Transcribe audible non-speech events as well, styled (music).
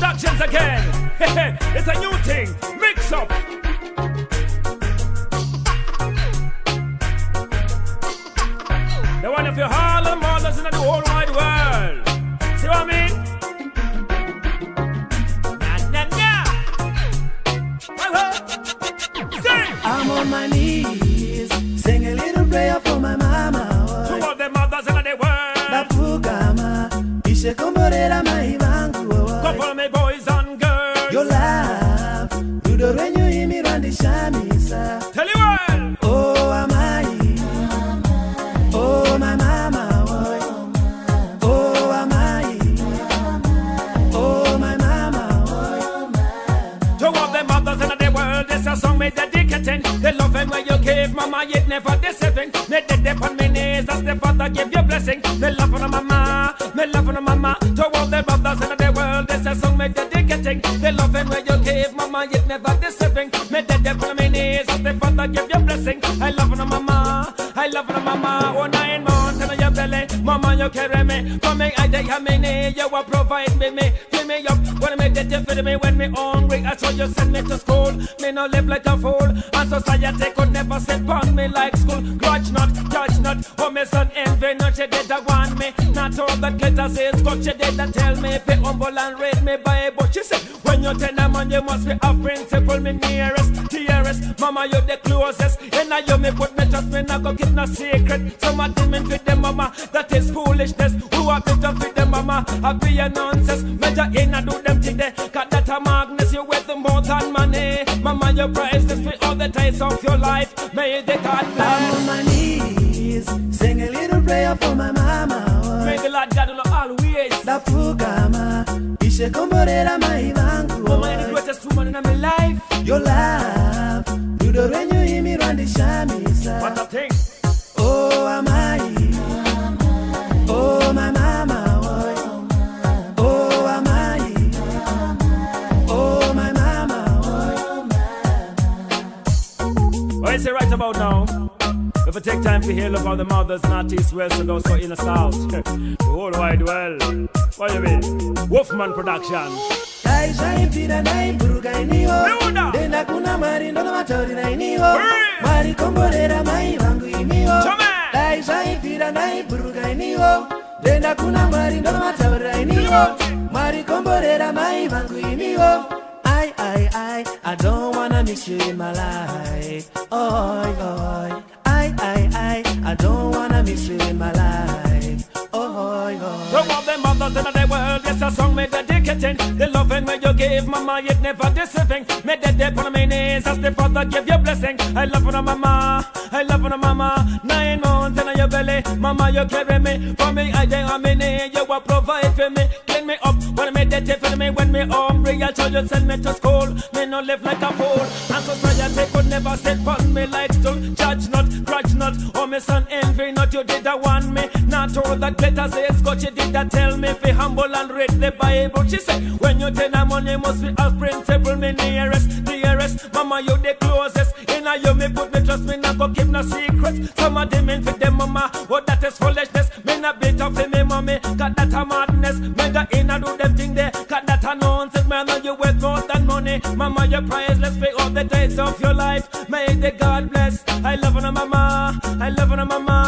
Productions again. (laughs) it's a new thing. Mix up. The one of your Harlem mothers in the whole wide world. See what I mean? Nah, nah. Uh-huh. Sing. I'm on my knees, sing a little prayer for my mama. Two of the mothers in the world. Ishekomborera mai vangu. Imirwa ndishamisa. Tell you well. Oh amai, oh my mama. Oh amai, oh my mama. To all the mothers in the world, this a song me dedicating. The love and when you gave mama, it never deceiving. Me dead upon me knees, as the father give you blessing. Me love on mama, me love on mama. To all the mothers in the world, this a song me dedicating. The love and when you gave mama, it never deceiving. Me I love on mama, I love on mama. Nine months in your belly, mama you carry me. For me I take a minute, you will provide me me, fill me up. When me dead you feed me, when me hungry, I saw you send me to school. Me no live like a fool, and society could never sit on me like school. Grudge not, judge not, oh me son envy not, she did a want me. Not all that glitter says, God she did a tell me, be humble and read me Bible. Man you must be a principle, me nearest, dearest. Mama you the closest, and now you me put me trust me, not go keep no secret. Some of them with them mama, that is foolishness. Who are better with them mama, happy and nonsense. Measure in and do them thing there, got that a magnus, you worth more than money. Mama you priceless for all the days of your life. May the God I'm on my knees, sing a little prayer for my mama. May the Lord God know always. ndapfugama ishekomborera mai vangu rudo rwenyu imirwa What a thing. oh amai oh my mama oh amai oh my mama boy. What is it right about now? If take time to heal about the mothers, not east, west, and also in the south, (laughs) the whole wide world. What do you mean? Wolfman Production. dai zvaimbira ndaiburuka iniwo Leona. denda kuna mwari ndonovataurira iniwo Hey. mwari komborera mai vangu imiwo dai zvaibvira ndaiburuka iniwo denda kuna mwari ndonovataurira iniwo mwari komborera mai vangu imiwo I, I, I, I don't wanna miss you in my life. Oi, oi. I, don't wanna miss you in my life. Oi, oi. From all the mothers in the world, yes, a song me dedicating. The loving when you give mama, it never deceiving. Me dead dead on my knees as the father give you blessing. I love on mama, I love on mama. Nine months in your belly, mama you carry me. For me, I day on me knee, you will provide for me. Clean me up when me dead for me. When me hungry, I told you send me to school. Me no live like a fool, and society could never sit on me like stool. Me son envy not. You did that want me, not all that glitter says. Scotch you did that tell me fi humble and read the Bible. She said, when you tell a money must be a principle. Me nearest, dearest, mama you the closest. In a you me put me trust me not go keep no secrets. Some of them in for them mama, oh that is foolishness. Me not beat up for me mommy, got that a madness. Me in and do them thing there, got that a nonsense. Man, know you worth more than money. Mama, you're priceless for all the days of your life. May the God bless. I love you, mama. I my you,